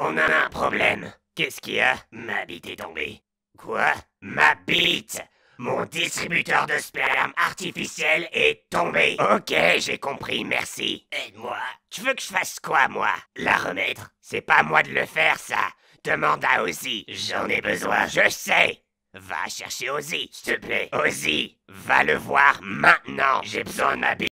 On a un problème. Qu'est-ce qu'il y a? Ma bite est tombée. Quoi? Ma bite Mon distributeur de sperme artificiel est tombé. Ok, j'ai compris, merci. Aide-moi. Tu veux que je fasse quoi, moi? La remettre? C'est pas à moi de le faire, ça. Demande à Ozzy. J'en ai besoin. Je sais. Va chercher Ozzy, s'il te plaît. Ozzy, va le voir maintenant. J'ai besoin de ma bite.